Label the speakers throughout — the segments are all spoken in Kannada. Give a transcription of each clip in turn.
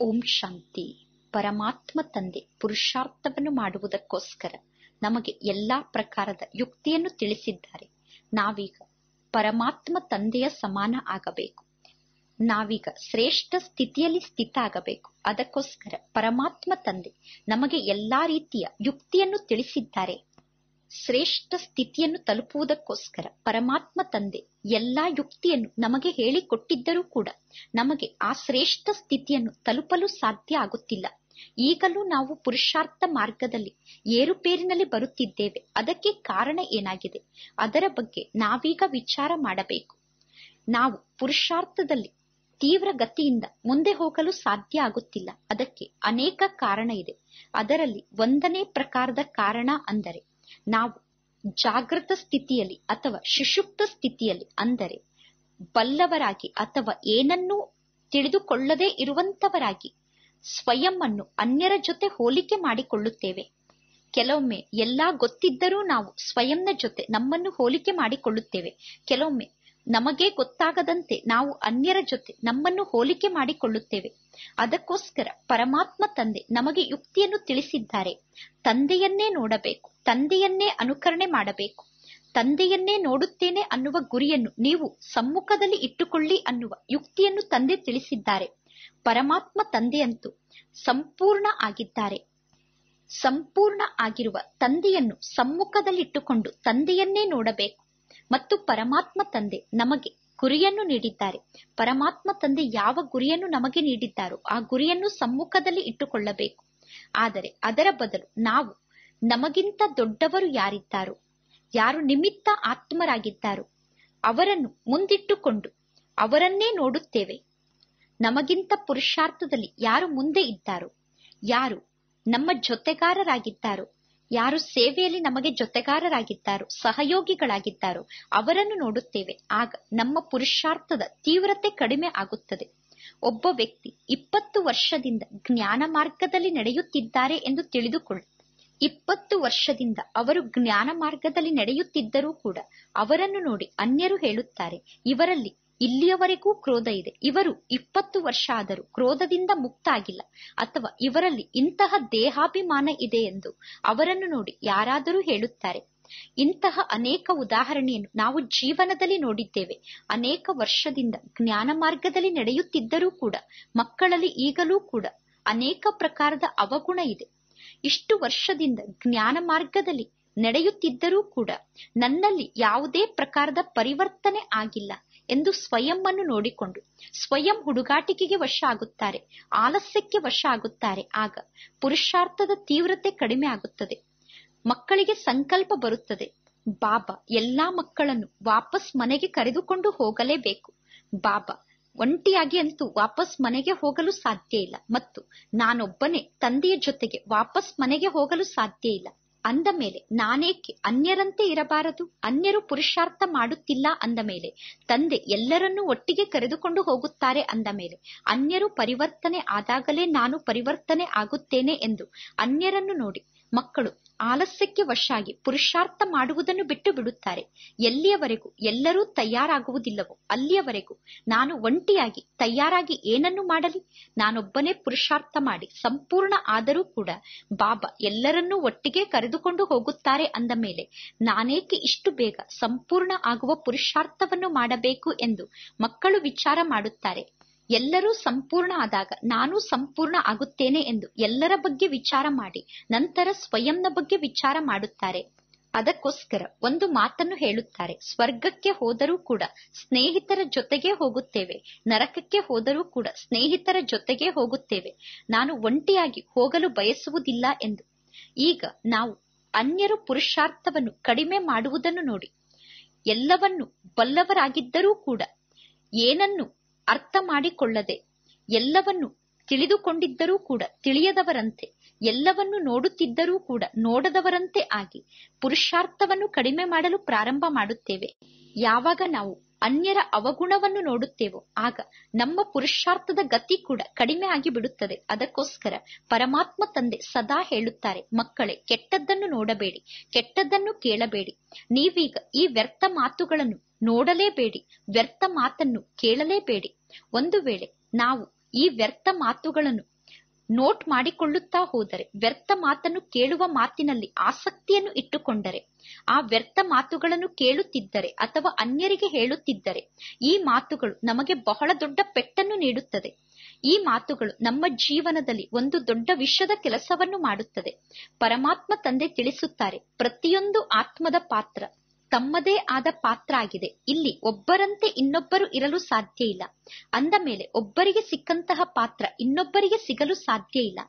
Speaker 1: ಓಂ ಶಾಂತಿ. ಪರಮಾತ್ಮ ತಂದೆ ಪುರುಷಾರ್ಥವನ್ನು ಮಾಡುವುದಕ್ಕೋಸ್ಕರ ನಮಗೆ ಎಲ್ಲಾ ಪ್ರಕಾರದ ಯುಕ್ತಿಯನ್ನು ತಿಳಿಸಿದ್ದಾರೆ. ನಾವೀಗ ಪರಮಾತ್ಮ ತಂದೆಯ ಸಮಾನ ಆಗಬೇಕು. ನಾವೀಗ ಶ್ರೇಷ್ಠ ಸ್ಥಿತಿಯಲ್ಲಿ ಸ್ಥಿತ ಆಗಬೇಕು ಅದಕ್ಕೋಸ್ಕರ ಪರಮಾತ್ಮ ತಂದೆ ನಮಗೆ ಎಲ್ಲಾ ರೀತಿಯ ಯುಕ್ತಿಯನ್ನು ತಿಳಿಸಿದ್ದಾರೆ. ಶ್ರೇಷ್ಠ ಸ್ಥಿತಿಯನ್ನು ತಲುಪುವುದಕ್ಕೋಸ್ಕರ ಪರಮಾತ್ಮ ತಂದೆ ಎಲ್ಲಾ ಯುಕ್ತಿಯನ್ನು ನಮಗೆ ಹೇಳಿಕೊಟ್ಟಿದ್ದರೂ ಕೂಡ ನಮಗೆ ಆ ಶ್ರೇಷ್ಠ ಸ್ಥಿತಿಯನ್ನು ತಲುಪಲು ಸಾಧ್ಯ ಆಗುತ್ತಿಲ್ಲ. ಈಗಲೂ ನಾವು ಪುರುಷಾರ್ಥ ಮಾರ್ಗದಲ್ಲಿ ಏರುಪೇರಿನಲ್ಲಿ ಬರುತ್ತಿದ್ದೇವೆ. ಅದಕ್ಕೆ ಕಾರಣ ಏನಾಗಿದೆ? ಅದರ ಬಗ್ಗೆ ನಾವೀಗ ವಿಚಾರ ಮಾಡಬೇಕು. ನಾವು ಪುರುಷಾರ್ಥದಲ್ಲಿ ತೀವ್ರ ಗತಿಯಿಂದ ಮುಂದೆ ಹೋಗಲು ಸಾಧ್ಯ ಆಗುತ್ತಿಲ್ಲ. ಅದಕ್ಕೆ ಅನೇಕ ಕಾರಣ ಇದೆ. ಅದರಲ್ಲಿ ಒಂದನೇ ಪ್ರಕಾರದ ಕಾರಣ ಅಂದರೆ ನಾವು ಜಾಗೃತ ಸ್ಥಿತಿಯಲ್ಲಿ ಅಥವಾ ಸುಷುಪ್ತ ಸ್ಥಿತಿಯಲ್ಲಿ ಅಂದರೆ ಬಲ್ಲವರಾಗಿ ಅಥವಾ ಏನನ್ನೂ ತಿಳಿದುಕೊಳ್ಳದೇ ಇರುವಂತವರಾಗಿ ಸ್ವಯಂ ಅನ್ನು ಅನ್ಯರ ಜೊತೆ ಹೋಲಿಕೆ ಮಾಡಿಕೊಳ್ಳುತ್ತೇವೆ. ಕೆಲವೊಮ್ಮೆ ಎಲ್ಲಾ ಗೊತ್ತಿದ್ದರೂ ನಾವು ಸ್ವಯಂನ ಜೊತೆ ನಮ್ಮನ್ನು ಹೋಲಿಕೆ ಮಾಡಿಕೊಳ್ಳುತ್ತೇವೆ. ಕೆಲವೊಮ್ಮೆ ನಮಗೆ ಗೊತ್ತಾಗದಂತೆ ನಾವು ಅನ್ಯರ ಜೊತೆ ನಮ್ಮನ್ನು ಹೋಲಿಕೆ ಮಾಡಿಕೊಳ್ಳುತ್ತೇವೆ. ಅದಕ್ಕೋಸ್ಕರ ಪರಮಾತ್ಮ ತಂದೆ ನಮಗೆ ಯುಕ್ತಿಯನ್ನು ತಿಳಿಸಿದ್ದಾರೆ. ತಂದೆಯನ್ನೇ ನೋಡಬೇಕು, ತಂದೆಯನ್ನೇ ಅನುಕರಣೆ ಮಾಡಬೇಕು. ತಂದೆಯನ್ನೇ ನೋಡುತ್ತೇನೆ ಅನ್ನುವ ಗುರಿಯನ್ನು ನೀವು ಸಮ್ಮುಖದಲ್ಲಿ ಇಟ್ಟುಕೊಳ್ಳಿ ಅನ್ನುವ ಯುಕ್ತಿಯನ್ನು ತಂದೆ ತಿಳಿಸಿದ್ದಾರೆ. ಪರಮಾತ್ಮ ತಂದೆಯಂತೂ ಸಂಪೂರ್ಣ ಆಗಿದ್ದಾರೆ. ಸಂಪೂರ್ಣ ಆಗಿರುವ ತಂದೆಯನ್ನು ಸಮ್ಮುಖದಲ್ಲಿಟ್ಟುಕೊಂಡು ತಂದೆಯನ್ನೇ ನೋಡಬೇಕು. ಮತ್ತು ಪರಮಾತ್ಮ ತಂದೆ ನಮಗೆ ಗುರಿಯನ್ನು ನೀಡಿದ್ದಾರೆ. ಪರಮಾತ್ಮ ತಂದೆ ಯಾವ ಗುರಿಯನ್ನು ನಮಗೆ ನೀಡಿದ್ದಾರೋ ಆ ಗುರಿಯನ್ನು ಸಮ್ಮುಖದಲ್ಲಿ ಇಟ್ಟುಕೊಳ್ಳಬೇಕು. ಆದರೆ ಅದರ ಬದಲು ನಾವು ನಮಗಿಂತ ದೊಡ್ಡವರು ಯಾರಿದ್ದಾರೋ, ಯಾರು ನಿಮಿತ್ತ ಆತ್ಮರಾಗಿದ್ದಾರೋ, ಅವರನ್ನು ಮುಂದಿಟ್ಟುಕೊಂಡು ಅವರನ್ನೇ ನೋಡುತ್ತೇವೆ. ನಮಗಿಂತ ಪುರುಷಾರ್ಥದಲ್ಲಿ ಯಾರು ಮುಂದೆ ಇದ್ದಾರೋ, ಯಾರು ನಮ್ಮ ಜೊತೆಗಾರರಾಗಿದ್ದಾರೋ ಯಾರು ಸೇವೆಯಲ್ಲಿ ನಮಗೆ ಜೊತೆಗಾರರಾಗಿದ್ದಾರೋ, ಸಹಯೋಗಿಗಳಾಗಿದ್ದಾರೋ, ಅವರನ್ನು ನೋಡುತ್ತೇವೆ. ಆಗ ನಮ್ಮ ಪುರುಷಾರ್ಥದ ತೀವ್ರತೆ ಕಡಿಮೆ ಆಗುತ್ತದೆ. ಒಬ್ಬ ವ್ಯಕ್ತಿ ಇಪ್ಪತ್ತು ವರ್ಷದಿಂದ ಜ್ಞಾನ ಮಾರ್ಗದಲ್ಲಿ ನಡೆಯುತ್ತಿದ್ದಾರೆ ಎಂದು ತಿಳಿದುಕೊಳ್ಳಿ. ಇಪ್ಪತ್ತು ವರ್ಷದಿಂದ ಅವರು ಜ್ಞಾನ ಮಾರ್ಗದಲ್ಲಿ ನಡೆಯುತ್ತಿದ್ದರೂ ಕೂಡ ಅವರನ್ನು ನೋಡಿ ಅನ್ಯರು ಹೇಳುತ್ತಾರೆ, ಇವರಲ್ಲಿ ಇಲ್ಲಿಯವರೆಗೂ ಕ್ರೋಧ ಇದೆ. ಇವರು ಇಪ್ಪತ್ತು ವರ್ಷ ಆದರೂ ಕ್ರೋಧದಿಂದ ಮುಕ್ತ ಆಗಿಲ್ಲ ಅಥವಾ ಇವರಲ್ಲಿ ಇಂತಹ ದೇಹಾಭಿಮಾನ ಇದೆ ಎಂದು ಅವರನ್ನು ನೋಡಿ ಯಾರಾದರೂ ಹೇಳುತ್ತಾರೆ, ಇಂತಹ ಅನೇಕ ಉದಾಹರಣೆಯನ್ನು ನಾವು ಜೀವನದಲ್ಲಿ ನೋಡಿದ್ದೇವೆ. ಅನೇಕ ವರ್ಷದಿಂದ ಜ್ಞಾನ ಮಾರ್ಗದಲ್ಲಿ ನಡೆಯುತ್ತಿದ್ದರೂ ಕೂಡ, ಮಕ್ಕಳಲ್ಲಿ ಈಗಲೂ ಕೂಡ ಅನೇಕ ಪ್ರಕಾರದ ಅವಗುಣ ಇದೆ. ಇಷ್ಟು ವರ್ಷದಿಂದ ಜ್ಞಾನ ಮಾರ್ಗದಲ್ಲಿ ನಡೆಯುತ್ತಿದ್ದರೂ ಕೂಡ, ನನ್ನಲ್ಲಿ ಯಾವುದೇ ಪ್ರಕಾರದ ಪರಿವರ್ತನೆ ಆಗಿಲ್ಲ. ಎಂದು ಸ್ವಯಂ ಅನ್ನು ನೋಡಿಕೊಂಡು ಸ್ವಯಂ ಹುಡುಗಾಟಿಕೆಗೆ ವಶ ಆಗುತ್ತಾರೆ ಆಲಸ್ಯಕ್ಕೆ ವಶ ಆಗುತ್ತಾರೆ ಆಗ ಪುರುಷಾರ್ಥದ ತೀವ್ರತೆ ಕಡಿಮೆ ಆಗುತ್ತದೆ. ಮಕ್ಕಳಿಗೆ ಸಂಕಲ್ಪ ಬರುತ್ತದೆ. ಬಾಬಾ ಎಲ್ಲಾ ಮಕ್ಕಳನ್ನು ವಾಪಸ್ ಮನೆಗೆ ಕರೆದುಕೊಂಡು ಹೋಗಲೇಬೇಕು. ಬಾಬಾ ಒಂಟಿಯಾಗಿ ಅಂತೂ ವಾಪಸ್ ಮನೆಗೆ ಹೋಗಲು ಸಾಧ್ಯ ಇಲ್ಲ. ಮತ್ತು ನಾನೊಬ್ಬನೇ ತಂದೆಯ ಜೊತೆಗೆ ವಾಪಸ್ ಮನೆಗೆ ಹೋಗಲು ಸಾಧ್ಯ ಇಲ್ಲ. ಅಂದ ಮೇಲೆ ನಾನೇಕೆ ಅನ್ಯರಂತೆ ಇರಬಾರದು, ಅನ್ಯರು ಪುರುಷಾರ್ಥ ಮಾಡುತ್ತಿಲ್ಲ ಅಂದ ಮೇಲೆ, ತಂದೆ ಎಲ್ಲರನ್ನೂ ಒಟ್ಟಿಗೆ ಕರೆದುಕೊಂಡು ಹೋಗುತ್ತಾರೆ ಅಂದ ಮೇಲೆ, ಅನ್ಯರು ಪರಿವರ್ತನೆ ಆದಾಗಲೇ ನಾನು ಪರಿವರ್ತನೆ ಆಗುತ್ತೇನೆ ಎಂದು ಅನ್ಯರನ್ನು ನೋಡಿ, ಮಕ್ಕಳು ಆಲಸ್ಯಕ್ಕೆ ವಶಾಗಿ ಪುರುಷಾರ್ಥ ಮಾಡುವುದನ್ನು ಬಿಟ್ಟು ಬಿಡುತ್ತಾರೆ. ಎಲ್ಲಿಯವರೆಗೂ ಎಲ್ಲರೂ ತಯಾರಾಗುವುದಿಲ್ಲವೋ ಅಲ್ಲಿಯವರೆಗೂ ನಾನು ಒಂಟಿಯಾಗಿ ತಯಾರಾಗಿ ಏನನ್ನು ಮಾಡಲಿ? ನಾನೊಬ್ಬನೇ ಪುರುಷಾರ್ಥ ಮಾಡಿ ಸಂಪೂರ್ಣ ಆದರೂ ಕೂಡ ಬಾಬಾ ಎಲ್ಲರನ್ನೂ ಒಟ್ಟಿಗೆ ಕರೆದುಕೊಂಡು ಹೋಗುತ್ತಾರೆ ಅಂದ ಮೇಲೆ ನಾನೇಕೆ ಇಷ್ಟು ಬೇಗ ಸಂಪೂರ್ಣ ಆಗುವ ಪುರುಷಾರ್ಥವನ್ನು ಮಾಡಬೇಕು ಎಂದು ಮಕ್ಕಳು ವಿಚಾರ ಮಾಡುತ್ತಾರೆ. ಎಲ್ಲರೂ ಸಂಪೂರ್ಣ ಆದಾಗ ನಾನು ಸಂಪೂರ್ಣ ಆಗುತ್ತೇನೆ ಎಂದು ಎಲ್ಲರ ಬಗ್ಗೆ ವಿಚಾರ ಮಾಡಿ, ನಂತರ ಸ್ವಯಂನ ಬಗ್ಗೆ ವಿಚಾರ ಮಾಡುತ್ತಾರೆ. ಅದಕ್ಕೋಸ್ಕರ ಒಂದು ಮಾತನ್ನು ಹೇಳುತ್ತಾರೆ. ಸ್ವರ್ಗಕ್ಕೆ ಹೋದರೂ ಕೂಡ ಸ್ನೇಹಿತರ ಜೊತೆಗೆ ಹೋಗುತ್ತೇವೆ. ನರಕಕ್ಕೆ ಹೋದರೂ ಕೂಡ ಸ್ನೇಹಿತರ ಜೊತೆಗೆ ಹೋಗುತ್ತೇವೆ. ನಾನು ಒಂಟಿಯಾಗಿ ಹೋಗಲು ಬಯಸುವುದಿಲ್ಲ ಎಂದು. ಈಗ ನಾವು ಅನ್ಯರು ಪುರುಷಾರ್ಥವನ್ನು ಕಡಿಮೆ ಮಾಡುವುದನ್ನು ನೋಡಿ. ಎಲ್ಲವನ್ನು ಬಲ್ಲವರಾಗಿದ್ದರೂ ಕೂಡ, ಏನನ್ನು ಅರ್ಥ ಮಾಡಿಕೊಳ್ಳದೆ ಎಲ್ಲವನ್ನು ತಿಳಿದುಕೊಂಡಿದ್ದರೂ ಕೂಡ, ತಿಳಿಯದವರಂತೆ, ಎಲ್ಲವನ್ನು ನೋಡುತ್ತಿದ್ದರೂ ಕೂಡ, ನೋಡದವರಂತೆ ಆಗಿ ಪುರುಷಾರ್ಥವನ್ನು ಕಡಿಮೆ ಮಾಡಲು ಪ್ರಾರಂಭ ಮಾಡುತ್ತೇವೆ. ಯಾವಾಗ ನಾವು ಅನ್ಯರ ಅವಗುಣವನ್ನು ನೋಡುತ್ತೇವೋ, ಆಗ ನಮ್ಮ ಪುರುಷಾರ್ಥದ ಗತಿ ಕೂಡ ಕಡಿಮೆ ಆಗಿ ಬಿಡುತ್ತದೆ. ಅದಕ್ಕೋಸ್ಕರ ಪರಮಾತ್ಮ ತಂದೆ ಸದಾ ಹೇಳುತ್ತಾರೆ, ಮಕ್ಕಳೇ, ಕೆಟ್ಟದ್ದನ್ನು ನೋಡಬೇಡಿ, ಕೆಟ್ಟದ್ದನ್ನು ಕೇಳಬೇಡಿ. ನೀವೀಗ ಈ ವ್ಯರ್ಥ ಮಾತುಗಳನ್ನು ನೋಡಲೇಬೇಡಿ, ವ್ಯರ್ಥ ಮಾತನ್ನು ಕೇಳಲೇಬೇಡಿ. ಒಂದು ವೇಳೆ ನಾವು ಈ ವ್ಯರ್ಥ ಮಾತುಗಳನ್ನು ನೋಟ್ ಮಾಡಿಕೊಳ್ಳುತ್ತಾ ಹೋದರೆ, ವ್ಯರ್ಥ ಮಾತನ್ನು ಕೇಳುವ ಮಾತಿನಲ್ಲಿ ಆಸಕ್ತಿಯನ್ನು ಇಟ್ಟುಕೊಂಡರೆ, ಆ ವ್ಯರ್ಥ ಮಾತುಗಳನ್ನು ಕೇಳುತ್ತಿದ್ದರೆ ಅಥವಾ ಅನ್ಯರಿಗೆ ಹೇಳುತ್ತಿದ್ದರೆ, ಈ ಮಾತುಗಳು ನಮಗೆ ಬಹಳ ದೊಡ್ಡ ಪೆಟ್ಟನ್ನು ನೀಡುತ್ತದೆ. ಈ ಮಾತುಗಳು ನಮ್ಮ ಜೀವನದಲ್ಲಿ ಒಂದು ದೊಡ್ಡ ವಿಷದ ಕೆಲಸವನ್ನು ಮಾಡುತ್ತದೆ. ಪರಮಾತ್ಮ ತಂದೆ ತಿಳಿಸುತ್ತಾರೆ, ಪ್ರತಿಯೊಂದು ಆತ್ಮದ ಪಾತ್ರ ತಮ್ಮದೇ ಆದ ಪಾತ್ರ ಆಗಿದೆ. ಇಲ್ಲಿ ಒಬ್ಬರಂತೆ ಇನ್ನೊಬ್ಬರು ಇರಲು ಸಾಧ್ಯ ಇಲ್ಲ. ಅಂದ ಮೇಲೆ ಒಬ್ಬರಿಗೆ ಸಿಕ್ಕಂತಹ ಪಾತ್ರ ಇನ್ನೊಬ್ಬರಿಗೆ ಸಿಗಲು ಸಾಧ್ಯ ಇಲ್ಲ.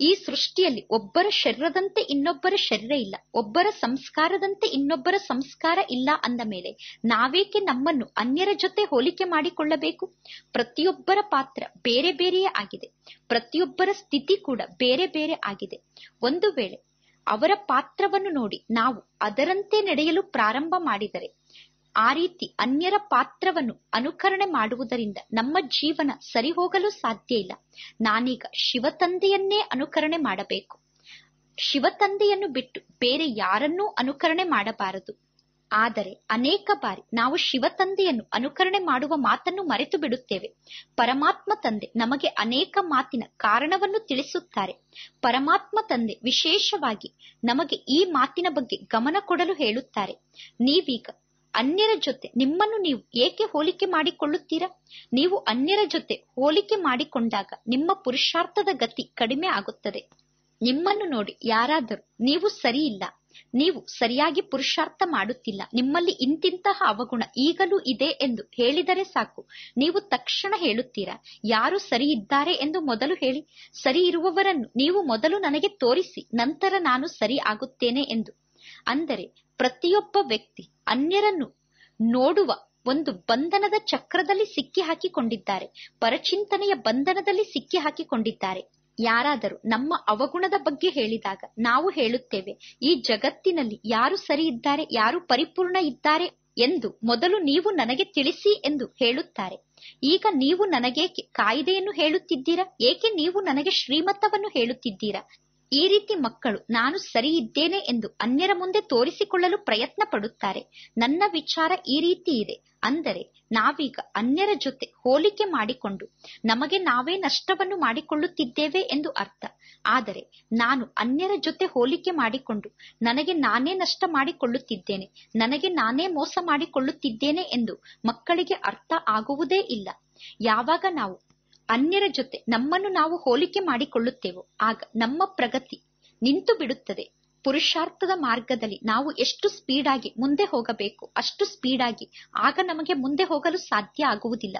Speaker 1: ಈ ಸೃಷ್ಟಿಯಲ್ಲಿ ಒಬ್ಬರ ಶರೀರದಂತೆ ಇನ್ನೊಬ್ಬರ ಶರೀರ ಇಲ್ಲ. ಒಬ್ಬರ ಸಂಸ್ಕಾರದಂತೆ ಇನ್ನೊಬ್ಬರ ಸಂಸ್ಕಾರ ಇಲ್ಲ ಅಂದ ಮೇಲೆ ನಾವೇಕೆ ನಮ್ಮನ್ನು ಅನ್ಯರ ಜೊತೆ ಹೋಲಿಕೆ ಮಾಡಿಕೊಳ್ಳಬೇಕು? ಪ್ರತಿಯೊಬ್ಬರ ಪಾತ್ರ ಬೇರೆ ಬೇರೆಯೇ ಆಗಿದೆ. ಪ್ರತಿಯೊಬ್ಬರ ಸ್ಥಿತಿ ಕೂಡ ಬೇರೆ ಬೇರೆ ಆಗಿದೆ. ಒಂದು ವೇಳೆ ಅವರ ಪಾತ್ರವನ್ನು ನೋಡಿ ನಾವು ಅದರಂತೆ ನಡೆಯಲು ಪ್ರಾರಂಭ ಮಾಡಿದರೆ ಆ ರೀತಿ ಅನ್ಯರ ಪಾತ್ರವನ್ನು ಅನುಕರಣೆ ಮಾಡುವುದರಿಂದ ನಮ್ಮ ಜೀವನ ಸರಿ ಹೋಗಲು ಸಾಧ್ಯ ಇಲ್ಲ. ನಾನೀಗ ಶಿವತಂದೆಯನ್ನೇ ಅನುಕರಣೆ ಮಾಡಬೇಕು. ಶಿವತಂದೆಯನ್ನು ಬಿಟ್ಟು ಬೇರೆ ಯಾರನ್ನೂ ಅನುಕರಣೆ ಮಾಡಬಾರದು. ಆದರೆ ಅನೇಕ ಬಾರಿ ನಾವು ಶಿವತಂದೆಯನ್ನು ಅನುಕರಣೆ ಮಾಡುವ ಮಾತನ್ನು ಮರೆತು ಬಿಡುತ್ತೇವೆ. ಪರಮಾತ್ಮ ತಂದೆ ನಮಗೆ ಅನೇಕ ಮಾತಿನ ಕಾರಣವನ್ನು ತಿಳಿಸುತ್ತಾರೆ. ಪರಮಾತ್ಮ ತಂದೆ ವಿಶೇಷವಾಗಿ ನಮಗೆ ಈ ಮಾತಿನ ಬಗ್ಗೆ ಗಮನ ಕೊಡಲು ಹೇಳುತ್ತಾರೆ. ನೀವೀಗ ಅನ್ಯರ ಜೊತೆ ನಿಮ್ಮನ್ನು ನೀವು ಏಕೆ ಹೋಲಿಕೆ ಮಾಡಿಕೊಳ್ಳುತ್ತೀರಾ? ನೀವು ಅನ್ಯರ ಜೊತೆ ಹೋಲಿಕೆ ಮಾಡಿಕೊಂಡಾಗ ನಿಮ್ಮ ಪುರುಷಾರ್ಥದ ಗತಿ ಕಡಿಮೆ ಆಗುತ್ತದೆ. ನಿಮ್ಮನ್ನು ನೋಡಿ ಯಾರಾದರೂ ನೀವು ಸರಿಯಿಲ್ಲ. ನೀವು ಸರಿಯಾಗಿ ಪುರುಷಾರ್ಥ ಮಾಡುತ್ತಿಲ್ಲ. ನಿಮ್ಮಲ್ಲಿ ಇಂತಿಂತಹ ಅವಗುಣ ಈಗಲೂ ಇದೆ ಎಂದು ಹೇಳಿದರೆ ಸಾಕು. ನೀವು ತಕ್ಷಣ ಹೇಳುತ್ತೀರಾ, ಯಾರು ಸರಿ ಇದ್ದಾರೆ ಎಂದು ಮೊದಲು ಹೇಳಿ. ಸರಿ ಇರುವವರನ್ನು ನೀವು ಮೊದಲು ನನಗೆ ತೋರಿಸಿ, ನಂತರ ನಾನು ಸರಿ ಆಗುತ್ತೇನೆ ಎಂದು. ಅಂದರೆ ಪ್ರತಿಯೊಬ್ಬ ವ್ಯಕ್ತಿ ಅನ್ಯರನ್ನು ನೋಡುವ ಒಂದು ಬಂಧನದ ಚಕ್ರದಲ್ಲಿ ಸಿಕ್ಕಿ ಹಾಕಿಕೊಂಡಿದ್ದಾರೆ ಪರಚಿಂತನೆಯ ಬಂಧನದಲ್ಲಿ ಸಿಕ್ಕಿ ಹಾಕಿಕೊಂಡಿದ್ದಾರೆ ಯಾರಾದರೂ ನಮ್ಮ ಅವಗುಣದ ಬಗ್ಗೆ ಹೇಳಿದಾಗ ನಾವು ಹೇಳುತ್ತೇವೆ, ಈ ಜಗತ್ತಿನಲ್ಲಿ ಯಾರು ಸರಿ ಇದ್ದಾರೆ, ಯಾರು ಪರಿಪೂರ್ಣ ಇದ್ದಾರೆ ಎಂದು ಮೊದಲು ನೀವು ನನಗೆ ತಿಳಿಸಿ ಎಂದು ಹೇಳುತ್ತಾರೆ. ಈಗ ನೀವು ನನಗೇಕೆ ಕಾಯಿದೆಯನ್ನು ಹೇಳುತ್ತಿದ್ದೀರಾ? ಏಕೆ ನೀವು ನನಗೆ ಶ್ರೀಮತವನ್ನು ಹೇಳುತ್ತಿದ್ದೀರಾ? ಈ ರೀತಿ ಮಕ್ಕಳು ನಾನು ಸರಿ ಇದ್ದೇನೆ ಎಂದು ಅನ್ಯರ ಮುಂದೆ ತೋರಿಸಿಕೊಳ್ಳಲು ಪ್ರಯತ್ನ ಪಡುತ್ತಾರೆ ನನ್ನ ವಿಚಾರ ಈ ರೀತಿ ಇದೆ. ಅಂದರೆ ನಾವೀಗ ಅನ್ಯರ ಜೊತೆ ಹೋಲಿಕೆ ಮಾಡಿಕೊಂಡು ನಮಗೆ ನಾವೇ ನಷ್ಟವನ್ನು ಮಾಡಿಕೊಳ್ಳುತ್ತಿದ್ದೇವೆ ಎಂದು ಅರ್ಥ. ಆದರೆ ನಾನು ಅನ್ಯರ ಜೊತೆ ಹೋಲಿಕೆ ಮಾಡಿಕೊಂಡು ನನಗೆ ನಾನೇ ನಷ್ಟ ಮಾಡಿಕೊಳ್ಳುತ್ತಿದ್ದೇನೆ, ನನಗೆ ನಾನೇ ಮೋಸ ಮಾಡಿಕೊಳ್ಳುತ್ತಿದ್ದೇನೆ ಎಂದು ಮಕ್ಕಳಿಗೆ ಅರ್ಥ ಆಗುವುದೇ ಇಲ್ಲ. ಯಾವಾಗ ನಾವು ಅನ್ಯರ ಜೊತೆ ನಮ್ಮನ್ನು ನಾವು ಹೋಲಿಕೆ ಮಾಡಿಕೊಳ್ಳುತ್ತೇವೋ, ಆಗ ನಮ್ಮ ಪ್ರಗತಿ ನಿಂತು ಬಿಡುತ್ತದೆ. ಪುರುಷಾರ್ಥದ ಮಾರ್ಗದಲ್ಲಿ ನಾವು ಎಷ್ಟು ಸ್ಪೀಡಾಗಿ ಮುಂದೆ ಹೋಗಬೇಕು, ಅಷ್ಟು ಸ್ಪೀಡಾಗಿ ಆಗ ನಮಗೆ ಮುಂದೆ ಹೋಗಲು ಸಾಧ್ಯ ಆಗುವುದಿಲ್ಲ.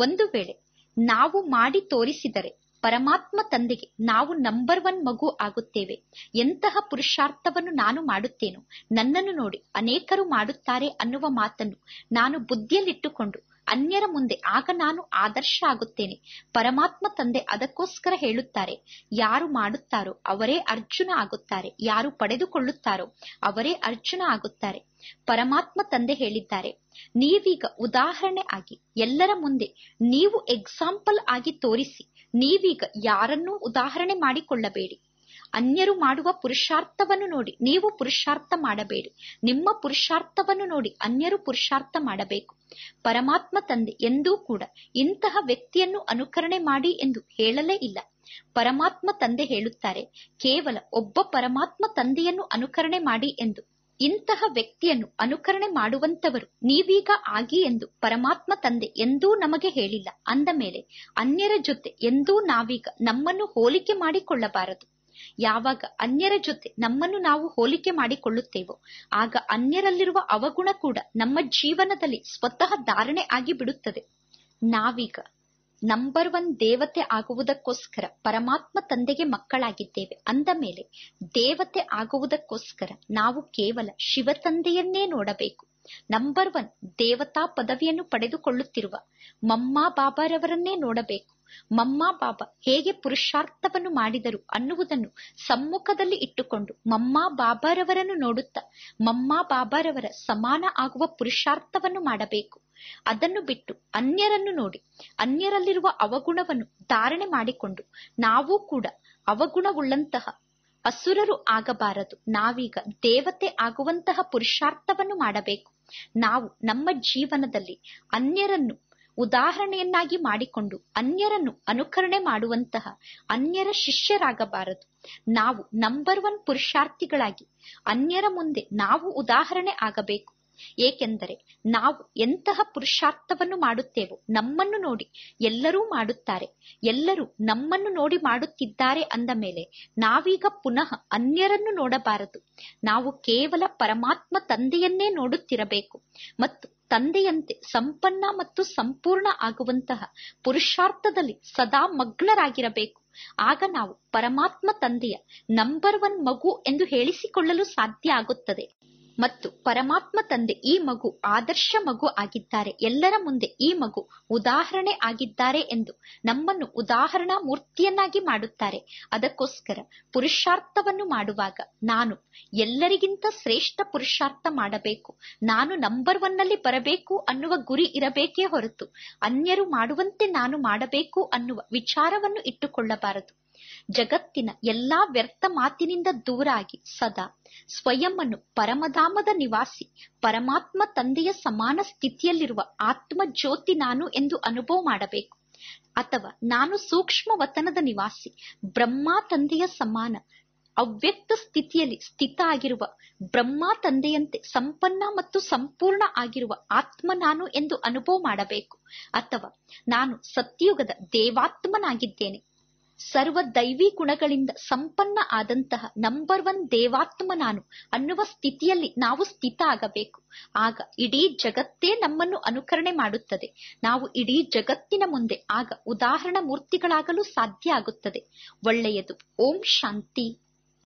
Speaker 1: ಒಂದು ವೇಳೆ ನಾವು ಮಾಡಿ ತೋರಿಸಿದರೆ ಪರಮಾತ್ಮ ತಂದೆಗೆ ನಾವು ನಂಬರ್ ಒನ್ ಮಗು ಆಗುತ್ತೇವೆ. ಎಂತಹ ಪುರುಷಾರ್ಥವನ್ನು ನಾನು ಮಾಡುತ್ತೇನೋ, ನನ್ನನ್ನು ನೋಡಿ ಅನೇಕರು ಮಾಡುತ್ತಾರೆ ಅನ್ನುವ ಮಾತನ್ನು ನಾನು ಬುದ್ಧಿಯಲ್ಲಿಟ್ಟುಕೊಂಡು ಅನ್ಯರ ಮುಂದೆ ಆಗ ನಾನು ಆದರ್ಶ ಆಗುತ್ತೇನೆ. ಪರಮಾತ್ಮ ತಂದೆ ಅದಕ್ಕೋಸ್ಕರ ಹೇಳುತ್ತಾರೆ, ಯಾರು ಮಾಡುತ್ತಾರೋ ಅವರೇ ಅರ್ಜುನ ಆಗುತ್ತಾರೆ, ಯಾರು ಪಡೆದುಕೊಳ್ಳುತ್ತಾರೋ ಅವರೇ ಅರ್ಜುನ ಆಗುತ್ತಾರೆ. ಪರಮಾತ್ಮ ತಂದೆ ಹೇಳಿದ್ದಾರೆ, ನೀವೀಗ ಉದಾಹರಣೆ ಆಗಿ ಎಲ್ಲರ ಮುಂದೆ ನೀವು ಎಕ್ಸಾಂಪಲ್ ಆಗಿ ತೋರಿಸಿ, ನೀವೀಗ ಯಾರನ್ನೂ ಉದಾಹರಣೆ ಮಾಡಿಕೊಳ್ಳಬೇಡಿ. ಅನ್ಯರು ಮಾಡುವ ಪುರುಷಾರ್ಥವನ್ನು ನೋಡಿ, ನೀವು ಪುರುಷಾರ್ಥ ಮಾಡಬೇಡಿ. ನಿಮ್ಮ ಪುರುಷಾರ್ಥವನ್ನು ನೋಡಿ, ಅನ್ಯರು ಪುರುಷಾರ್ಥ ಮಾಡಬೇಕು. ಪರಮಾತ್ಮ ತಂದೆ ಎಂದೂ ಕೂಡ ಇಂತಹ ವ್ಯಕ್ತಿಯನ್ನು ಅನುಕರಣೆ ಮಾಡಿ ಎಂದು ಹೇಳಲೇ ಇಲ್ಲ. ಪರಮಾತ್ಮ ತಂದೆ ಹೇಳುತ್ತಾರೆ, ಕೇವಲ ಒಬ್ಬ ಪರಮಾತ್ಮ ತಂದೆಯನ್ನು ಅನುಕರಣೆ ಮಾಡಿ ಎಂದು. ಇಂತಹ ವ್ಯಕ್ತಿಯನ್ನು ಅನುಕರಣೆ ಮಾಡುವಂತವರು ನೀವೀಗ ಆಗಿ ಎಂದು ಪರಮಾತ್ಮ ತಂದೆ ಎಂದೂ ನಮಗೆ ಹೇಳಿಲ್ಲ. ಅಂದ ಮೇಲೆ, ಅನ್ಯರ ಜೊತೆ ಎಂದೂ ನಾವೀಗ ನಮ್ಮನ್ನು ಹೋಲಿಕೆ ಮಾಡಿಕೊಳ್ಳಬಾರದು. ಯಾವಾಗ ಅನ್ಯರ ಜೊತೆ ನಮ್ಮನ್ನು ನಾವು ಹೋಲಿಕೆ ಮಾಡಿಕೊಳ್ಳುತ್ತೇವೋ, ಆಗ ಅನ್ಯರಲ್ಲಿರುವ ಅವಗುಣ ಕೂಡ ನಮ್ಮ ಜೀವನದಲ್ಲಿ ಸ್ವತಃ ಧಾರಣೆ ಆಗಿ ಬಿಡುತ್ತದೆ ನಾವೀಗ ನಂಬರ್ ಒನ್ ದೇವತೆ ಆಗುವುದಕ್ಕೋಸ್ಕರ ಪರಮಾತ್ಮ ತಂದೆಗೆ ಮಕ್ಕಳಾಗಿದ್ದೇವೆ ಅಂದ ಮೇಲೆ ದೇವತೆ ಆಗುವುದಕ್ಕೋಸ್ಕರ ನಾವು ಕೇವಲ ಶಿವ ತಂದೆಯನ್ನೇ ನೋಡಬೇಕು. ನಂಬರ್ ಒನ್ ದೇವತಾ ಪದವಿಯನ್ನು ಪಡೆದುಕೊಳ್ಳುತ್ತಿರುವ ಮಮ್ಮ ಬಾಬಾರವರನ್ನೇ ನೋಡಬೇಕು. ಮಮ್ಮಾ ಬಾಬಾ ಹೇಗೆ ಪುರುಷಾರ್ಥವನ್ನು ಮಾಡಿದರು ಅನ್ನುವುದನ್ನು ಸಮ್ಮುಖದಲ್ಲಿ ಇಟ್ಟುಕೊಂಡು ಮಮ್ಮ ಬಾಬಾರವರನ್ನು ನೋಡುತ್ತಾ ಮಮ್ಮ ಬಾಬಾರವರ ಸಮಾನ ಆಗುವ ಪುರುಷಾರ್ಥವನ್ನು ಮಾಡಬೇಕು. ಅದನ್ನು ಬಿಟ್ಟು ಅನ್ಯರನ್ನು ನೋಡಿ ಅನ್ಯರಲ್ಲಿರುವ ಅವಗುಣವನ್ನು ಧಾರಣೆ ಮಾಡಿಕೊಂಡು ನಾವು ಕೂಡ ಅವಗುಣವುಳ್ಳಂತಹ ಅಸುರರು ಆಗಬಾರದು. ನಾವೀಗ ದೇವತೆ ಆಗುವಂತಹ ಪುರುಷಾರ್ಥವನ್ನು ಮಾಡಬೇಕು. ನಾವು ನಮ್ಮ ಜೀವನದಲ್ಲಿ ಅನ್ಯರನ್ನು ಉದಾಹರಣೆಯನ್ನಾಗಿ ಮಾಡಿಕೊಂಡು ಅನ್ಯರನ್ನು ಅನುಕರಣೆ ಮಾಡುವಂತಹ ಅನ್ಯರ ಶಿಷ್ಯರಾಗಬಾರದು. ನಾವು ನಂಬರ್ ಒನ್ ಪುರುಷಾರ್ಥಿಗಳಾಗಿ ಅನ್ಯರ ಮುಂದೆ ನಾವು ಉದಾಹರಣೆ ಆಗಬೇಕು. ಏಕೆಂದರೆ ನಾವು ಎಂತಹ ಪುರುಷಾರ್ಥವನ್ನು ಮಾಡುತ್ತೇವೋ ನಮ್ಮನ್ನು ನೋಡಿ ಎಲ್ಲರೂ ಮಾಡುತ್ತಾರೆ. ಎಲ್ಲರೂ ನಮ್ಮನ್ನು ನೋಡಿ ಮಾಡುತ್ತಿದ್ದಾರೆ ಅಂದ ಮೇಲೆ ನಾವೀಗ ಪುನಃ ಅನ್ಯರನ್ನು ನೋಡಬಾರದು. ನಾವು ಕೇವಲ ಪರಮಾತ್ಮ ತಂದೆಯನ್ನೇ ನೋಡುತ್ತಿರಬೇಕು. ಮತ್ತು ತಂದೆಯಂತೆ ಸಂಪನ್ನ ಮತ್ತು ಸಂಪೂರ್ಣ ಆಗುವಂತಹ ಪುರುಷಾರ್ಥದಲ್ಲಿ ಸದಾ ಮಗ್ನರಾಗಿರಬೇಕು. ಆಗ ನಾವು ಪರಮಾತ್ಮ ತಂದೆಯ ನಂಬರ್ ಒನ್ ಮಗು ಎಂದು ಹೇಳಿಸಿಕೊಳ್ಳಲು ಸಾಧ್ಯ ಆಗುತ್ತದೆ. ಮತ್ತು ಪರಮಾತ್ಮ ತಂದೆ ಈ ಮಗು ಆದರ್ಶ ಮಗು ಆಗಿದ್ದಾರೆ. ಎಲ್ಲರ ಮುಂದೆ ಈ ಮಗು ಉದಾಹರಣೆ ಆಗಿದ್ದಾರೆ ಎಂದು ನಮ್ಮನ್ನು ಉದಾಹರಣಾ ಮೂರ್ತಿಯನ್ನಾಗಿ ಮಾಡುತ್ತಾರೆ. ಅದಕ್ಕೋಸ್ಕರ ಪುರುಷಾರ್ಥವನ್ನು ಮಾಡುವಾಗ ನಾನು ಎಲ್ಲರಿಗಿಂತ ಶ್ರೇಷ್ಠ ಪುರುಷಾರ್ಥ ಮಾಡಬೇಕು. ನಾನು ನಂಬರ್ ಒನ್ನಲ್ಲಿ ಬರಬೇಕು ಅನ್ನುವ ಗುರಿ ಇರಬೇಕೇ ಹೊರತು ಅನ್ಯರು ಮಾಡುವಂತೆ ನಾನು ಮಾಡಬೇಕು ಅನ್ನುವ ವಿಚಾರವನ್ನು ಇಟ್ಟುಕೊಳ್ಳಬಾರದು. ಜಗತ್ತಿನ ಎಲ್ಲಾ ವ್ಯರ್ಥ ಮಾತಿನಿಂದ ದೂರಾಗಿ ಸದಾ ಸ್ವಯಂವನ್ನು ಪರಮಧಾಮದ ನಿವಾಸಿ, ಪರಮಾತ್ಮ ತಂದೆಯ ಸಮಾನ ಸ್ಥಿತಿಯಲ್ಲಿರುವ ಆತ್ಮ ಜ್ಯೋತಿ ನಾನು ಎಂದು ಅನುಭವ ಮಾಡಬೇಕು. ಅಥವಾ ನಾನು ಸೂಕ್ಷ್ಮ ವತನದ ನಿವಾಸಿ, ಬ್ರಹ್ಮ ತಂದೆಯ ಸಮಾನ, ಅವ್ಯಕ್ತ ಸ್ಥಿತಿಯಲ್ಲಿ ಸ್ಥಿತ ಆಗಿರುವ ಬ್ರಹ್ಮ ತಂದೆಯಂತೆ ಸಂಪನ್ನ ಮತ್ತು ಸಂಪೂರ್ಣ ಆಗಿರುವ ಆತ್ಮ ನಾನು ಎಂದು ಅನುಭವ ಮಾಡಬೇಕು. ಅಥವಾ ನಾನು ಸತ್ಯುಗದ ದೇವಾತ್ಮನಾಗಿದ್ದೇನೆ. ಸರ್ವ ದೈವಿ ಗುಣಗಳಿಂದ ಸಂಪನ್ನ ಆದಂತಹ ನಂಬರ್ ಒನ್ ದೇವಾತ್ಮ ನಾನು ಅನ್ನುವ ಸ್ಥಿತಿಯಲ್ಲಿ ನಾವು ಸ್ಥಿತ ಆಗಬೇಕು. ಆಗ ಇಡೀ ಜಗತ್ತೇ ನಮ್ಮನ್ನು ಅನುಕರಣೆ ಮಾಡುತ್ತದೆ. ನಾವು ಇಡೀ ಜಗತ್ತಿನ ಮುಂದೆ ಆಗ ಉದಾಹರಣ ಮೂರ್ತಿಗಳಾಗಲು ಸಾಧ್ಯ ಆಗುತ್ತದೆ. ಒಳ್ಳೆಯದು. ಓಂ ಶಾಂತಿ.